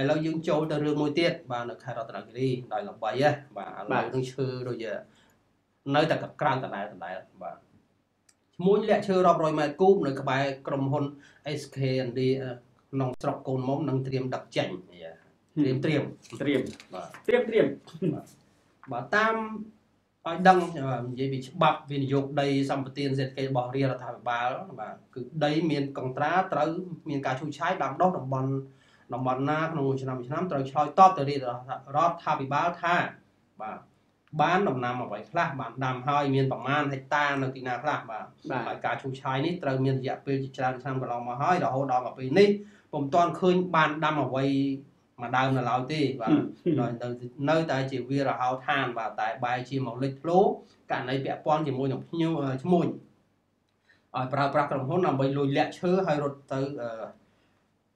ឥឡូវយើងចូលទៅរឿងមួយទៀតបាទនៅខេត្តរតនគិរីដោយល្បីហ៎បាទឥឡូវនឹងឈើដូចជានៅតែក្រៅដដែលដដែលបាទឈ្មោះលាក់ឈើរាប់រយម៉ែត្រគូបនៅក្បែរក្រុមហ៊ុន SK ND ក្នុងស្រុកកូនមុំនឹងត្រៀមដឹកចេញត្រៀមត្រៀមត្រៀមបាទត្រៀមត្រៀមបាទតាមឲ្យដឹងនិយាយពីច្បាប់វិនិយោគដីសម្បត្តិសេដ្ឋកិច្ចរបស់រាជរដ្ឋាភិបាលបាទគឺដីមានកង្ត្រាត្រូវមានការឈូសឆាយដាំដុះតំបន់ តំបន់ណាក្នុងមួយឆ្នាំមួយឆ្នាំត្រូវឆ្លើយតបទៅរាជរដ្ឋាភិបាលថាបាទបានដំណាំអ្វីខ្លះបានដាំហើយមានប្រមាណហិកតានៅទីណាខ្លះបាទបាទហើយការឈូសឆាយនេះត្រូវមានរយៈពេលជាច្រើនឆ្នាំកន្លងមកហើយរហូតដល់មកពេលនេះពុំទាន់ឃើញបានដាំអ្វីមកដើមនៅឡើយទេបាទនៅនៅនៅតែជាវារហោឋានបាទតែបែរជាមកលេចធ្លោករណីពាក់ព័ន្ធជាមួយនឹងភ្ញៀវអឺឈ្មួញឲ្យប្រើប្រាស់ក្រុមហ៊ុនដើម្បីលួចលាក់ឈើឲ្យរត់ទៅ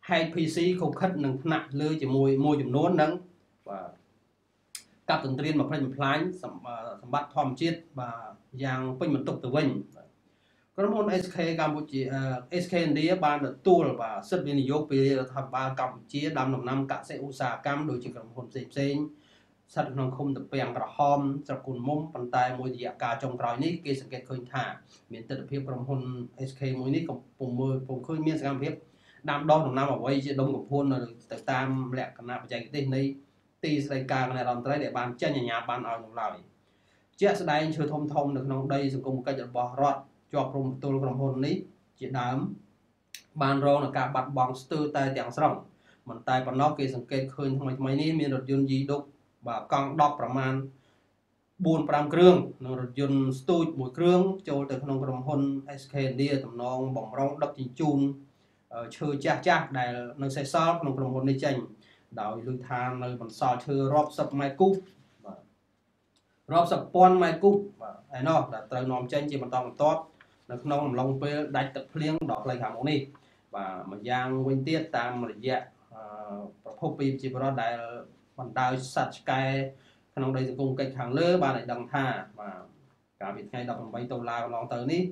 អឺ hack PC ខុបខិតនឹងថ្នាក់លើជាមួយមួយចំនួននឹងបាទកាប់ទន្ទ្រានមកផ្លេចបំផ្លាញសម្បសម្បត្តិធម្មជាតិបាទយ៉ាងពេញបន្ទុកទៅវិញបាទក្រុមហ៊ុន SK កម្ពុជាអឺ SK India បានទទួលបាទសិទ្ធិវិនិយោគពីរដ្ឋាភិបាលកម្ពុជាដាំដំណាំកសិឧស្សាហកម្មដូចជាក្រុមហ៊ុនផ្សេងផ្សេងៗស្ថិតក្នុងឃុំតាពាំងក្រហមស្រុកគុនមុំប៉ុន្តែមួយរយៈកាលចុងក្រោយនេះគេសង្កេតឃើញថាមានទស្សនវិជ្ជាក្រុមហ៊ុន SK មួយនេះកំពុងមើលពុំឃើញមានសកម្មភាព ដាំដុះដំណាំអ្វីជាដុំកំភួននៅទៅតាមលក្ខណៈបច្ចេកទេសនៃទីស្តីការគណៈរដ្ឋមន្ត្រីដែលបានចេញអាជ្ញាប័ណ្ណឲ្យនោះឡើយជាក់ស្ដែងឈើធំធំនៅក្នុងដីសង្គមកិច្ចរបស់រដ្ឋជាប់ព្រំប្រទល់ក្រុមហ៊ុននេះជាដើមបានរងនឹងការបាត់បង់ស្ទើរតែទាំងស្រុងមិនតែប៉ុណ្ណោះគេសង្កេតឃើញថ្មីថ្មីនេះមានរថយន្តយីដុកបាទកង់10ប្រមាណ4 5គ្រឿងនិងរថយន្តស្ទូចមួយគ្រឿងចូលទៅក្នុងក្រុមហ៊ុន SK India តំណងបំរុងដឹកជញ្ជូនអឺ ឈើចាស់ចាស់ដែលនៅសេសសល់ក្នុងក្រុមហ៊ុននេះចេញដោយលើកថានៅបន្សល់ឈើរាប់សិបម៉ែត្រគូបបាទរាប់សិបពាន់ម៉ែត្រគូបបាទឯណោះដែលត្រូវនាំចេញជាបន្តបន្ទាប់នៅក្នុងអំឡុងពេលដាច់ទឹកភ្លៀងដល់ផ្លូវខាងមុខនេះបាទមួយយ៉ាងវិញទៀតតាមរយៈអឺប្រភពពីប្រជាពលរដ្ឋដែលបណ្ដោយសត្វឆ្កែក្នុងដីសង្គមកិច្ចខាងលើ បានឲ្យដឹងថាបាទកាលពីថ្ងៃ18ដុល្លារកន្លងទៅនេះ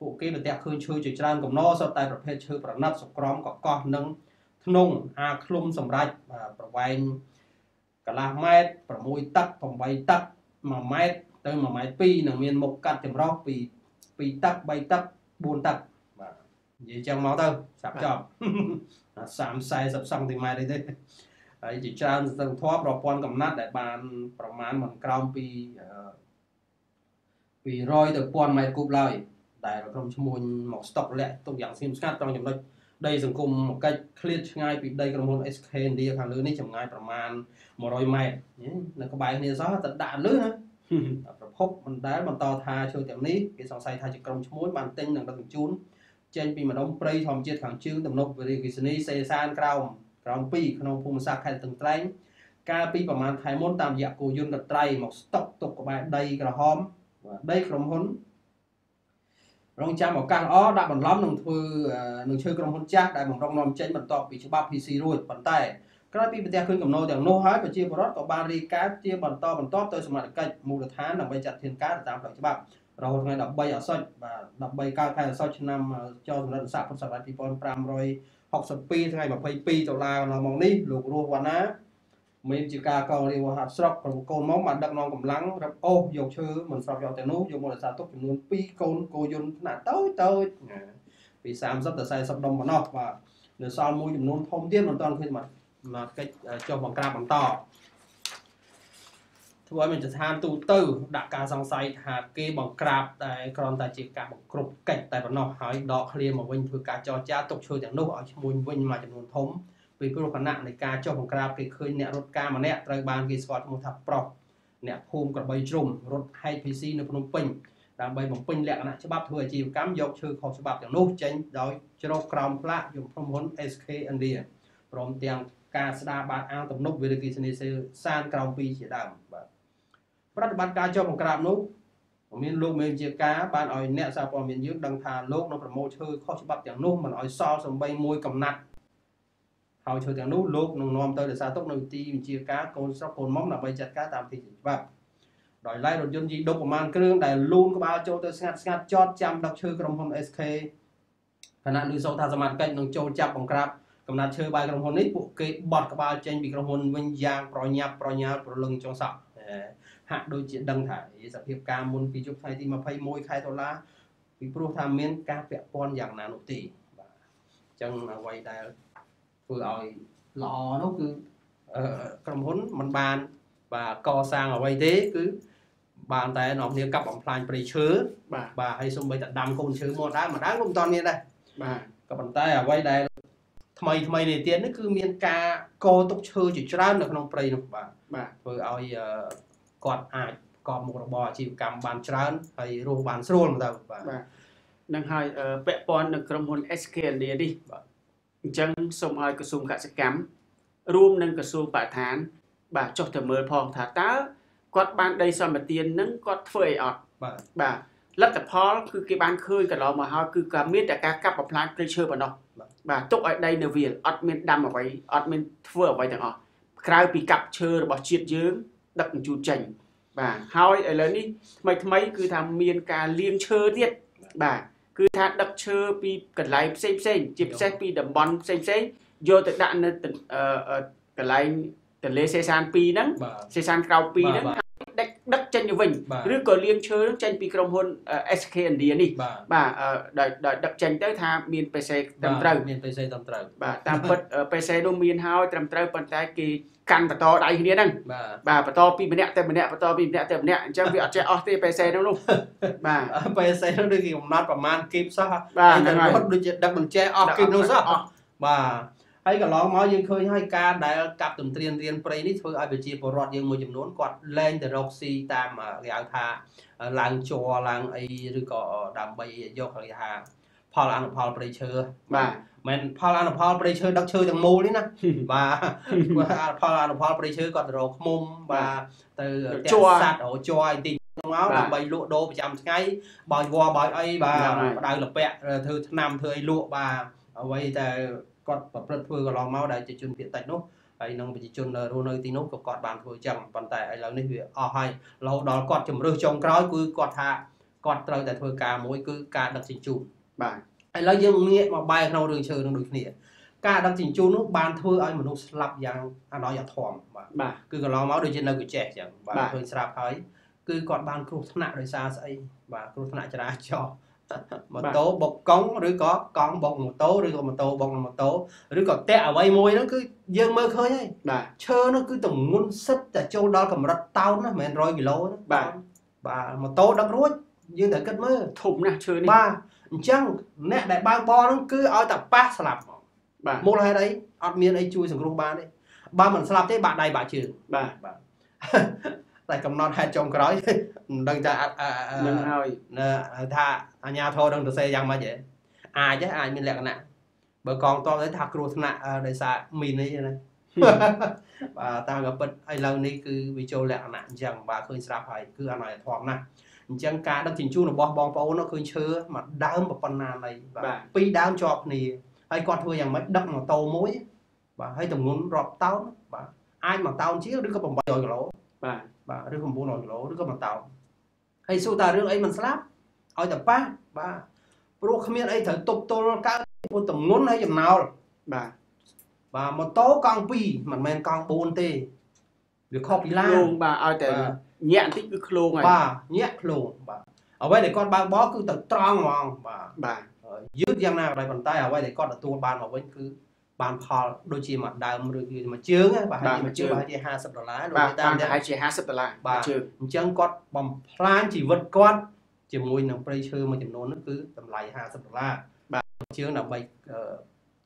ពួកគេប្រទះឃើញឈើជាច្រើនកំណសុទ្ធតែប្រភេទឈើប្រណិតសក្រំកកោះនិងធ្នង់អាឃ្លុំសម្រាប់បាទប្រវែងកន្លះម៉ែត្រ6តឹក8តឹក1ម៉ែត្រទៅ1ម៉ែត្រ2និងមានមុខកាត់ចម្រុះពី2តឹក3តឹក4តឹកបាទនិយាយចឹងមកទៅចាប់ចប់30 40សង់ទីម៉ែត្រអីទេហើយជាច្រើនសង្ឃធម៌ប្រព័ន្ធកំណត់ដែលបានប្រមាណមិនក្រោមពីអឺ200ទៅ1000ម៉ែត្រគូបឡើយ ដែលក្រុមឈ្មួញមកស្តុកលាក់ទុកយ៉ាងស្ងៀមស្ងាត់ត្រង់ចំណុចដីសង្គមមកកិច្ចឃ្លាតឆ្ងាយពីដីក្រុមហ៊ុន SK India ខាងលើនេះចម្ងាយប្រមាណ100ម៉ែត្រនៅក្បែរគ្នាសោះតែដាក់លើណាប្រភពមិនដែលបន្តថាឈើទាំងនេះគេសង្ស័យថាជាក្រុមឈ្មួញបានទិញនិងដឹកជញ្ជូនចេញពីម្ដុំព្រៃធម្មជាតិខាងជើងទំនប់វារីអគ្គិសនីសេសានក្រោមក្រោម2ក្នុងភូមិសាស្ត្រខេត្តតឹងត្រែងកាលពីប្រមាណខែមុនតាមរយៈគោយន្តកត្រៃមកស្តុកទុកក្បែរដីក្រហមបាទដីក្រុមហ៊ុន រងចាំឱកាសល្អដាក់បន្លំនឹងធ្វើអឺនឹងឈើក្រុមហ៊ុនចាស់ដែលបំរុងនាំចេញបន្ទាប់ពីច្បាប់ PC រួចប៉ុន្តែក្រោយពីប្រទះឃើញកំណោទាំងនោះហើយប្រជាពលរដ្ឋក៏បានរីកាជាបន្តបន្ទាប់ទៅសមត្ថកិច្ចមូលដ្ឋានដើម្បីចាត់ធានការទៅតាមផ្លូវច្បាប់រហូតថ្ងៃ13អសុចបាទ13កើតខែអសុចឆ្នាំចសម្រិតស័កពុទ្ធសករាជ2562ថ្ងៃ22ដុល្លារកន្លងមកនេះលោករស់វណ្ណា មានជាការកងរាជវហាត់ស្រុកក្រុមកូនមកបានដឹកនាំកម្លាំងរឹបអូសយកឈើមិនស្របយកទៅនោះយកមករក្សាទុកចំនួន2កូនគោយន្តខ្នាតតូចតូចណាពី30ទៅ40ដុំប៉ុណ្ណោះបាទនៅសល់មួយចំនួនធំទៀតមិនទាន់ឃើញមកមកកិច្ចចុះបង្ក្រាបបន្តធ្វើឲ្យមានស្ថានទូទៅដាក់ការសង្ស័យថាគេបង្ក្រាបតែគ្រាន់តែជាការបង្ក្រប់កិច្ចតែប៉ុណ្ណោះហើយដកឃ្លាមកវិញធ្វើការចរចាទុកឈើទាំងនោះឲ្យឈ្មួញវិញមួយចំនួនធំ ពីព្រោះគណៈនៃការចុះបង្ក្រាបគេឃើញអ្នករត់ការម្នាក់ត្រូវបានគេស្គាល់ឈ្មោះថាប្រុសអ្នកភូមិក្របីជ្រុំរត់ហែក PC នៅភ្នំពេញដើម្បីបំពេញលក្ខណៈច្បាប់ធ្វើអាជីវកម្មយកឈើខុសច្បាប់ទាំងនោះចេញដោយជ្រោកក្រោមផ្លាកយមក្រុមហ៊ុន SK India ព្រមទាំងការស្ដារបាតអាងទំនប់វិរគិសនីសេសានក្រោម2ជាដើមបាទប្រតិបត្តិការចុះបង្ក្រាបនោះមានលោកមេជាការបានឲ្យអ្នកសារព័ត៌មានយើងដឹងថាលោកនៅប្រមូលឈើខុសច្បាប់ទាំងនោះមិនឲ្យសល់សំបីមួយកំណាត់ ហើយឈើទាំងនោះលោកនឹងនាំទៅរក្សាទុកនៅទីវិជាការកូនស្រុកកូនមុំដើម្បីចាត់ការតាមទីច្បាប់ដោយឡែករថយន្តយីដុកប្រមាណគ្រឿងដែលលូនក្បាលចូលទៅស្ងាត់ស្ងាត់ចតចាំដឹកឈើក្រុមហ៊ុន SK គណៈលឺសូថាសមាជិកនឹងចូលចាប់បង្ក្រាបកំណត់ឈើបាយក្រុមហ៊ុននេះពួកគេបត់ក្បាលចេញពីក្រុមហ៊ុនវិញយ៉ាងប្រញាប់ប្រញាល់ប្រលឹងចុងសក់ហាក់ដូចជាដឹងថាសភាពការមុនពីយប់ថ្ងៃទី21ខែតុលាពីព្រោះថាមានការពាក់ព័ន្ធយ៉ាងណានោះទេបាទអញ្ចឹងអ្វីដែល ធ្វើឲ្យល្អនោះគឺក្រុមហ៊ុនមិនបានបាទកសាងអ្វីទេគឺបានតែនាំគ្នាកាប់បំផ្លាញព្រៃឈើបាទបាទហើយសូម្បីតែដាំកូនឈើមកដែរម្ដងក៏មិនតាន់មានដែរបាទក៏ប៉ុន្តែអ្វីដែលថ្មីថ្មីនេះទៀតនេះគឺមានការកោទុកឈើជាច្រើននៅក្នុងព្រៃនោះបាទបាទធ្វើឲ្យគាត់អាចប្រកបមុខរបរអាជីវកម្មបានច្រើនហើយរស់បានស្រួលទៅបាទបាទនឹងហើយពាក់ព័ន្ធនឹងក្រុមហ៊ុន SK India នេះបាទ អញ្ចឹងសូមឲ្យក្រសួងកសិកម្មរួមនឹងក្រសួងបរិស្ថាន បាទចុះទៅមើលផងថាតើគាត់បានដីសម្បទាននឹងគាត់ធ្វើអីអត់បាទបាទលទ្ធផលគឺគេបានឃើញកន្លងមកហើយគឺក៏មានតែការកាប់បំផ្លាញព្រៃឈើប៉ុណ្ណោះបាទទុកឲ្យដីនៅវាលអត់មានដាំអ្វីអត់មានធ្វើអ្វីទាំងអស់ក្រៅពីកាប់ឈើរបស់ជាតិយើង ដឹកជញ្ជូនចេញបាទហើយឥឡូវនេះថ្មីថ្មីគឺថាមានការលាងឈើទៀតបាទ គឺថាដឹកឈើពីកន្លែងផ្សេងផ្សេងជាពិសេសពីតំបន់ផ្សេងផ្សេងយកទៅដាក់នៅកន្លែងទន្លេសេសាន2ហ្នឹងសេសានក្រៅ2ហ្នឹង ដឹកដឹកចេញទៅវិញឬក៏លាងឈើនឹងចេញពីក្រុមហ៊ុន SK India នេះបាទដោយដោយដឹកចេញទៅថាមាន PC ត្រឹមត្រូវមាន PC ត្រឹមត្រូវបាទតាមពិត PC នោះមានហើយត្រឹមត្រូវប៉ុន្តែគេកាន់បន្តដៃគ្នាហ្នឹងបាទបន្តពីម្នាក់ទៅម្នាក់បន្តពីម្នាក់ទៅម្នាក់អញ្ចឹងវាអត់ចេះអស់ទេ PC ហ្នឹងនោះបាទ PC នោះដូចគេកំណត់ប្រមាណគីបសោះបាទហ្នឹងហើយដូចជាដឹកមិនចេះអស់គីបនោះសោះបាទ ហើយកន្លងមកយើងឃើញហើយការដែលកាប់ទន្ទ្រានរៀនព្រៃនេះធ្វើឲ្យប្រជាពលរដ្ឋយើងមួយចំនួនគាត់លែងទៅរកស៊ីតាមគេហៅថាឡើងជ័រឡើងអីឬក៏ដើម្បីយកគេថាផលអនុផលព្រៃឈើបាទមិនផលអនុផលព្រៃឈើដឹកឈើទាំងមូលនេះណាបាទផលអនុផលព្រៃឈើគាត់ទៅរកឃុំបាទទៅជ័រសัตว์អូជ័រអីទីមកដើម្បីលក់ដូរប្រចាំថ្ងៃបោចវល់បោចអីបាទបដៅលពាក់ធ្វើថ្នាំធ្វើអីលក់បាទអ្វីតែ គាត់ប្រព្រឹត្តធ្វើកន្លងមកដែលជាជនភៀសតិចនោះហើយនឹងប្រជាជនរស់នៅទីនោះក៏គាត់បានធ្វើចឹងប៉ុន្តែឥឡូវនេះវាអស់ហើយរហូតដល់គាត់ជំរឿសចុងក្រោយគឺគាត់ថាគាត់ត្រូវតែធ្វើការមួយគឺការដឹកជញ្ជូនបាទឥឡូវយើងងាកមកបែរក្នុងរឿងឈើនឹងដូចគ្នាការដឹកជញ្ជូននោះបានធ្វើឲ្យមនុស្សស្លាប់យ៉ាងអណោយអធមបាទបាទគឺកន្លងមកដូចជានៅកញ្ចេះចឹងបាទឃើញស្រាប់ហើយគឺគាត់បានគ្រោះថ្នាក់ដោយសារស្អីបាទគ្រោះថ្នាក់ចរាចរណ៍ ម៉ូតូបុកកង់ឬក៏កង់បុកម៉ូតូឬក៏ម៉ូតូបុកម៉ូតូឬក៏តាក់អ្វីមួយហ្នឹងគឺយើងមើលឃើញហើយបាទឈើនោះគឺទម្ងន់សិតតែចូលដល់កម្រិតតោនណាមិនមែន100គីឡូណាបាទបាទម៉ូតូដឹករួចយើងត្រូវគិតមើលធំណាស់ឈើនេះបាទអញ្ចឹងអ្នកដែលបើកបរហ្នឹងគឺឲ្យតែប៉ះស្លាប់បាទមូលហេតុអីអត់មានអីជួយសង្គ្រោះបានទេបើមិនស្លាប់ទេបាក់ដៃបាក់ជើងបាទបាទ តែកំណត់ហេតុចុងក្រោយមិនដឹងថានឹងហើយថាអាញាធរនឹងទៅសេយ៉ាងម៉េចទេអាចអាចមានលក្ខណៈបើកងតបទៅថាគ្រោះថ្នាក់ដោយសារមីននេះណាបាទតាមក៏ពិតឥឡូវនេះគឺវាចូលលក្ខណៈអញ្ចឹងបាទឃើញស្រាប់ហើយគឺអនាធមណាស់អញ្ចឹងការដឹកជញ្ជូនរបស់បងប្អូននោះឃើញឈើមួយដើមប៉ុណ្ណាណីបាទពីរដើមជាប់គ្នាហើយគាត់ធ្វើយ៉ាងម៉េចដឹកម៉ូតូមួយបាទហើយទម្ងន់រាប់តោនបាទអាចមួយតោនជាងឬក៏800គីឡូបាទ បាទឬ900គីឡូឬក៏1តោនហើយសួរថារឿងអីមិនស្លាប់ឲ្យតែប៉ះបាទព្រោះគ្មានអីត្រូវទប់ទល់កើតពុនតំងន់ហើយចំណោលបាទបាទម៉ូតូកង់2មិនមែនកង់4ទេវាខុសពីឡានបាទឲ្យតែញាក់បន្តិចគឺឃ្លោងហើយបាទញាក់ឃ្លោងបាទអ្វីដែលគាត់បើកបរគឺទៅត្រង់ហ្មងបាទបាទយឺតយ៉ាងណាក៏ដោយប៉ុន្តែអ្វីដែលគាត់ទទួលបានមកវិញគឺ បានផលដូចជាមួយដើមឬជាមួយជើងបាទហើយជាមួយជើងប្រហែលជា50ដុល្លារលោកតាមប្រហែលជា50ដុល្លារបាទជើងអញ្ចឹងគាត់បំផ្លាញជីវិតគាត់ជាមួយនឹងព្រៃឈើមួយចំនួននោះគឺតម្លៃ50ដុល្លារបាទជើងដើម្បី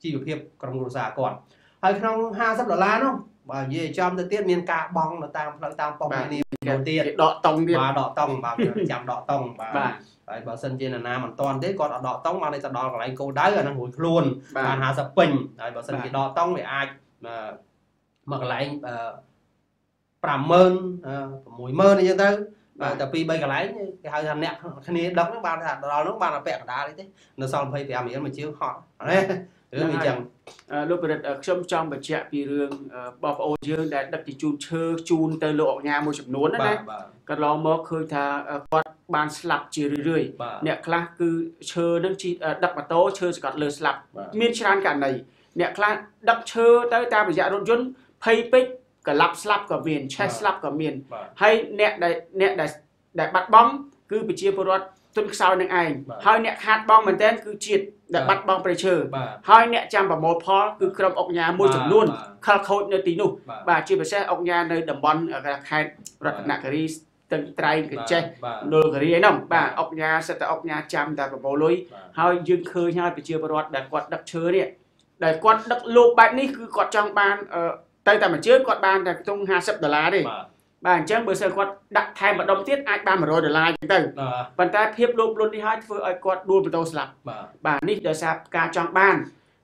ជីវភាពក្រុមគ្រួសារគាត់ហើយក្នុង50ដុល្លារនោះបាទនិយាយចំទៅទៀតមានការបង់នៅតាមផ្លូវតាមប៉ុស្តិ៍នានា ទៀតដកតុងទៀតបាទដកតុងបាទចាំដកតុងបាទហើយបើសិនជានរណាមិនតាន់ទេគាត់អត់ដកតុងបានទៅដល់កន្លែងគោដៅអាហ្នឹងរួចខ្លួនបាន50ពេញហើយបើសិនជាដកតុងវាអាចមកកន្លែង50000 60000អីចឹងទៅបាទតែពី3កន្លែងគេហៅថាអ្នកគ្នាដឹកហ្នឹងបានថាដល់ហ្នឹងបានពាក់កណ្ដាលអីទេនៅសល់25រៀលមួយជើងហត់ណា រឿងអញ្ចឹងលោកបរិទ្ធខ្ញុំចង់បញ្ជាក់ពីរឿងបងប្អូនយើងដែលដឹកជញ្ជូនឈើជូនទៅលោកអញ្ញាមួយចំនួនណាកន្លងមកឃើញថាគាត់បានស្លាប់ជារឿយៗអ្នកខ្លះគឺឈើនឹងជីដឹកម៉ូតូឈើសកាត់លើស្លាប់មានច្រើនករណីអអ្នកខ្លះដឹកឈើទៅតាមរយៈរថយន្តភ័យពេកកលាប់ស្លាប់ក៏មានឆេះស្លាប់ក៏មានបាទហើយអ្នកដែលអ្នកដែលដែលបាត់បង់គឺប្រជាពលរដ្ឋ ទុនខ្សោយនឹងឯងបាទហើយអ្នកខាតបង់មែនទែនគឺជាតិដែលបាទបាត់បង់ប្រៃឈើបាទហើយអ្នកចាំប្រមូលផលគឺក្រុមអុកញ៉ាមួយបាទចំនួនបាទខលខូចនៅទីនោះបាទបាទជាពិសេសអុកញ៉ានៅតំបន់ខេត្តរតនគិរីស្ទឹងត្រែងកញ្ចេះបាទនលគិរីឯនោះបាទបាទអុកញ៉ាសិតតែអុកញ៉ាចាំតែប្រមូលលុយបាទហើយយើងឃើញហើយប្រជាពលរដ្ឋដែលគាត់ដឹកឈើនេះដែលគាត់ដឹកលោកបែបនេះគឺគាត់ចង់បានអឺទៅតែមួយជើងគាត់បានតែខ្ទង់50ដុល្លារទេ បាទបាទអញ្ចឹងបើសិនគាត់ដាក់ថែមម្ដុំទៀតអាចបាន100ដុល្លារអញ្ចឹងទៅបាទប៉ុន្តែភាពលោភលន់នេះហើយធ្វើឲ្យគាត់ដួលបន្ទោស្លាប់បាទបាទនេះដោយសារការចង់បាន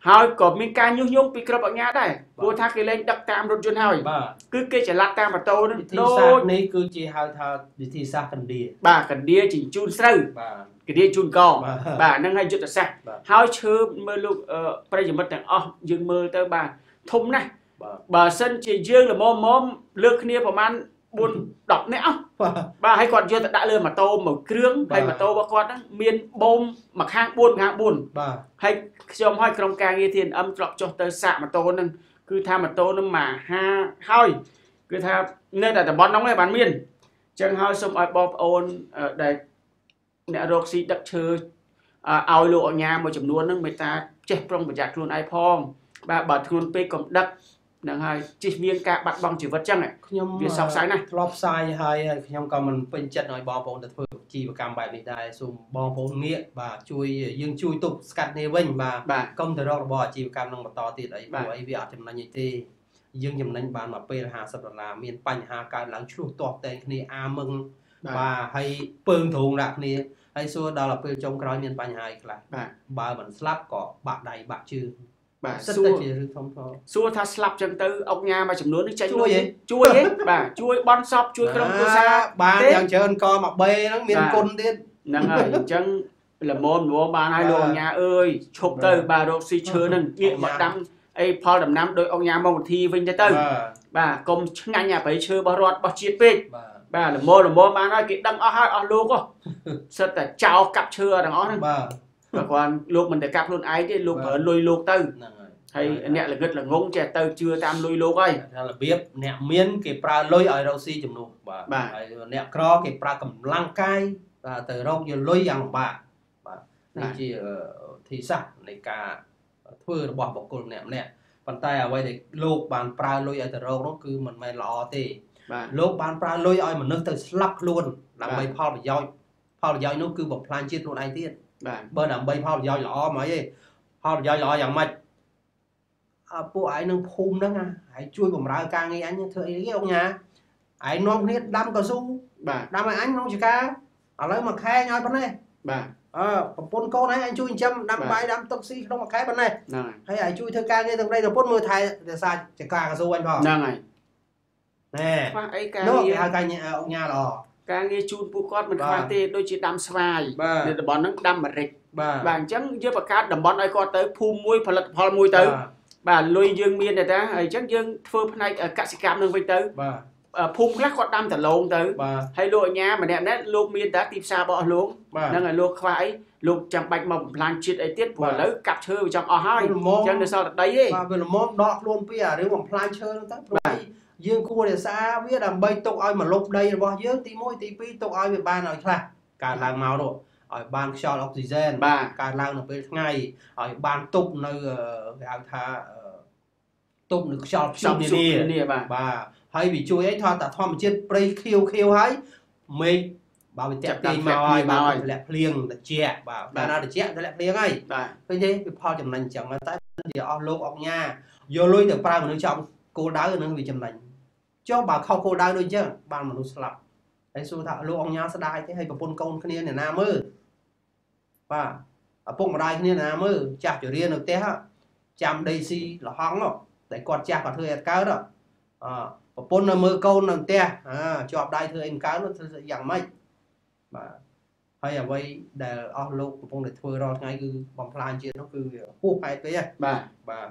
ហើយក៏មានការញុះញង់ពីក្រុមអញ្ញាដែរព្រោះថាគេលែងដឹកតាមរថយន្តហើយបាទគឺគេចល័តតាមម៉ូតូនឹងវិធីដូសាស្ចត្រនេះគឺជាហៅថាវិធីសាស្ត្រកណ្ដៀបាទកណ្ដៀជញ្ជូនស្រូវបាទកណ្ដៀជូនកងបាទបាទហ្នឹងហើយយុទ្ធសាស្ត្របាទហើយឈើមើលលោកអឺប្រិយមិត្តទាំងអស់យើងមើលទៅបាទធំណាស់បាទបើសិនជាយើងល្មមមលើកគ្នាប្រហែល 4 10នាក់អស់បាទបាទហើយគាត់យកទៅដាក់លើម៉ូតូមួយគ្រឿងបាទហើយម៉ូតូរបស់គាត់ហ្នឹងមានបូមមួយខាង4មួយខាង4បាទហើយខ្ញុំឲ្យក្រុមការងារ TNM ត្រឡប់ចុះទៅសាកម៉ូតូហ្នឹងគឺថាម៉ូតូហ្នឹងមកហាហើយគឺថានៅតែតំបន់ហ្នឹងឯងបានមានអញ្ចឹងហើយសូមឲ្យបងប្អូនអឺដែលអ្នករកស៊ីដឹកឈើអឺឲ្យលោកអញ្ញាមួយចំនួនហ្នឹងមេត្តាចេះប្រុងប្រយ័ត្នខ្លួនឯងផងបាទបើធ្ងន់ពេកកុំដឹកហ្នឹងហើយជិះមានការបាត់បង់ជីវិតអញ្ចឹងឯងខ្ញុំវាសោកស្ដាយណាស់ធ្លាប់ផ្សាយហើយហើយខ្ញុំក៏មិនពេញចិត្តឲ្យបងប្អូនទៅធ្វើជីវកម្មបែបនេះដែរសូមបងប្អូនងាកបាទជួយយើងជួយទប់ស្កាត់នេះវិញបាទបាទកុំទៅរករបរអាជីវកម្មនឹងបន្តទៀតអីបាព្រោះទអីវាអត់ចំណេញអីទេយើងចំណេញបានមកពេល50ដុល្លារមានបញ្ហាកើតឡើងឆ្លោះទាស់តែងគ្នាអាមឹងបាទបាទហើយពើងទ្រូងដាក់គ្នាហើយសួរដល់ដល់ពេលចុងក្រោយមានបញ្ហាអីខ្លះបាទបើមិនស្លាប់ក៏បាក់ដៃបាក់ជើង បាទសិតសួតែរជារឿងធំធំសួរថាស្លាប់ចឹងទៅអុកញ៉ាមួយចំនួននេះចេញជួយហ៎ជួយហ៎បាទជួយបន់សពជួយក្រុមគ្រួសារបានទេយ៉ាងច្រើនក៏មកបេហ្នឹងមានបាទគុណទៀតហ្នឹងហើយអញ្ចឹងល្មមល្មមបានហើយបាទលោកអញ្ញាអើយឈប់ទៅបាទបាទរកស៊ីឈើហ្នឹងងាកមកអញ្ញាដាំអីផលដំណាំដោយអង្គញាមកវិធីវិញទៅទៅបាទបាទកុំឆ្ងាញ់អាប្រៃឈើរបស់រដ្ឋរបស់ជាតិពេកបាទបាទល្មមល្មមបានហើយគេដឹងអស់ហើយអស់លោកហ៎សិតតែចោលកាប់ឈើទាំងអស់ហ្នឹងបាទ បើគាត់លោកមិនតែកាប់ខ្លួនឯងទេលោកបាទប្រើលុយលោកទៅហ្នឹងហើយហើយអ្នកល្ងិតល្ងងចេះទៅជឿតាមលុយលោកហើយថារបៀបអ្នកមានគេប្រើលុយឲ្យរកស៊ីជំនួសបាទបាទហើយអ្នកក្រគេប្រើកម្លាំងកាយបាទទៅរកយកលុយយ៉ាងលំបាកបាទនេះជាអឺវិធីសាស្ត្រនៃការធ្វើរបស់បុគ្គលម្នាក់ម្នាក់ប៉ុន្តែអ្វីដែលលោកបានប្រើលុយឲ្យទៅរកនោះគឺមិនមែនល្អទេបាទលោកបានប្រើលុយឲ្យមនុស្សទៅស្លាប់ខ្លួនដើម្បីបាទផលប្រយោជន៍ផលប្រយោជន៍នោះគឺបំផ្លាញជាតិខ្លួនឯងទៀត បាទបើដើម្បីផលប្រយោជន៍ល្អមកអីផលប្រយោជន៍ល្អយ៉ាងម៉េចអើពួកឯងនឹងភូមិហ្នឹងណាហើយជួយបម្រើការងារអញធ្វើអីគេអង្គញាឯងនាំគ្នាដាំកៅស៊ូបាទដាំឲ្យអញក្នុងចកាឥឡូវមួយខែញឲ្យប៉ុណ្ណេះបាទអើប្រពន្ធកូនឯងអញជួយចិញ្ចឹមដាំបាទបាយដាំទឹកស៊ីក្នុងមួយខែប៉ុណ្ណេះហ្នឹងហើយហើយឯងជួយធ្វើការងារទាំងប្តីប្រពន្ធមើលថែរក្សាចកាកៅស៊ូអញផងហ្នឹងហើយណែខ្វះអីការនោះងារគេហៅការងារអង្គញាល្អ ការងារជូនពួកគាត់មិនបាទខ្វះទេដូចជាដាំស្វាយបាទនៅតំបន់ហ្នឹងដាំម្រេចបាទបាទអញ្ចឹងយើងបង្កើតតំបន់ឲ្យគាត់ទៅភូមិមួយផលិតផលមួយទៅបាទបាទលុយយើងមានតែតាហើយអញ្ចឹងយើងធ្វើផ្នែកកសិកម្មនឹងវិញទៅបាទអឺភូមិខ្លះគាត់ដាំដលងទៅបាទហើយលោកអញ្ញាម្នាក់ម្នាក់លោកមានតែទីផ្សាររបស់លោកបាទហ្នឹងហើយលោកខ្វះអីលោកចាំបាច់មកបំផ្លាញជាតិអីទៀតព្រោះបាទឥឡូវកាប់ឈើវាចង់អស់ហើយល្មមអញ្ចឹងនៅសល់តែដីទេបាទវាល្មមដកខ្លួនពីអារឿងបំផ្លាញឈើហ្នឹងទៅព្រោះអី យើងគួររក្សាវាដើម្បីទុកឲ្យមកលុបដីរបស់យើងទី1ទី2ទុកឲ្យវាបានឲ្យខ្លះកើតឡើងមកនោះឲ្យបានខ្យល់អុកស៊ីហ្សែនបាទកើតឡើងនៅពេលថ្ងៃឲ្យបានទប់នៅអឺគេហៅថាអឺទប់នៅខ្យល់ព្យុះសំនាសុខនានានាបាទបាទហើយវាជួយអីថាតាធម្មជាតិព្រៃខៀវខៀវហើយមេឃបើវាតាក់ទាញមកហើយបាទវាធ្លាក់ភ្លៀងត្រជាក់បាទកាលណាត្រជាក់ធ្លាក់ភ្លៀងហើយបាទឃើញទេវាផលចំណេញអញ្ចឹងតែវាអស់លោកអុកញ៉ាយកលុយទៅប្រើមនុស្សចំគោលដៅនឹងវាចំណេញ ចុះបើខុសគោលដៅដូចអញ្ចឹងបានមនុស្សស្លាប់ហើយសួរថាលោកអុកញ៉ាស្ដាយទេហើយប្រពន្ធកូនគ្នាអ្នកណាមើលបាទឪពុកម្ដាយគ្នាអ្នកណាមើលចាស់ជរានៅផ្ទះហ៎ចាំដីស៊ីលហង់ហ៎តែគាត់ចាស់គាត់ធ្វើអីអត់កើតហ៎អប្រពន្ធនៅមើលកូននៅផ្ទះអើជាប់ដៃធ្វើអីមិនកើតនោះធ្វើយ៉ាងម៉េចបាទហើយអ្វីដែលអស់លោកកំពុងតែធ្វើរាល់ថ្ងៃគឺបំផ្លាញជាតិនោះគឺវាហួសហេតុពេកហ៎បាទបាទ